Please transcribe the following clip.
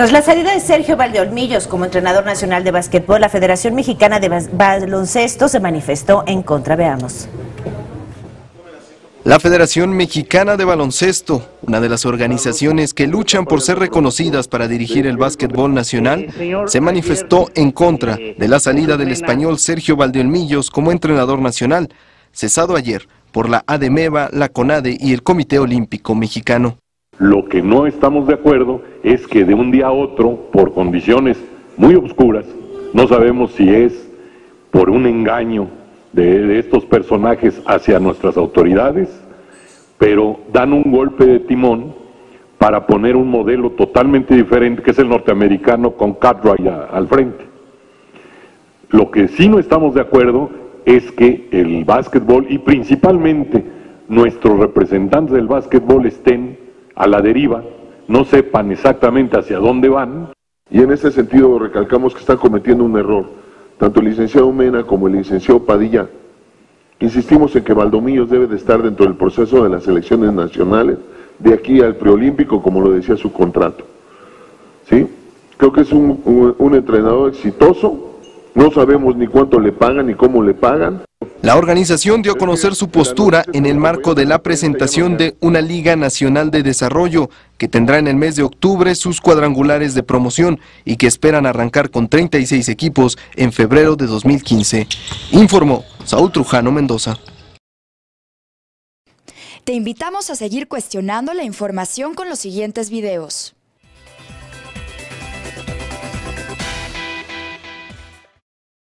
Tras la salida de Sergio Valdeolmillos como entrenador nacional de básquetbol, la Federación Mexicana de Baloncesto se manifestó en contra. Veamos. La Federación Mexicana de Baloncesto, una de las organizaciones que luchan por ser reconocidas para dirigir el básquetbol nacional, se manifestó en contra de la salida del español Sergio Valdeolmillos como entrenador nacional, cesado ayer por la ADEMEVA, la CONADE y el Comité Olímpico Mexicano. Lo que no estamos de acuerdo es que de un día a otro, por condiciones muy oscuras, no sabemos si es por un engaño de, estos personajes hacia nuestras autoridades, pero dan un golpe de timón para poner un modelo totalmente diferente, que es el norteamericano con Cartwright al frente. Lo que sí no estamos de acuerdo es que el básquetbol y principalmente nuestros representantes del básquetbol estén a la deriva, no sepan exactamente hacia dónde van. Y en ese sentido recalcamos que están cometiendo un error, tanto el licenciado Mena como el licenciado Padilla. Insistimos en que Valdomillos debe de estar dentro del proceso de las elecciones nacionales, de aquí al preolímpico, como lo decía su contrato. ¿Sí? Creo que es un, un entrenador exitoso, no sabemos ni cuánto le pagan ni cómo le pagan. La organización dio a conocer su postura en el marco de la presentación de una Liga Nacional de Desarrollo que tendrá en el mes de octubre sus cuadrangulares de promoción y que esperan arrancar con 36 equipos en febrero de 2015. Informó Saúl Trujano Mendoza. Te invitamos a seguir cuestionando la información con los siguientes videos.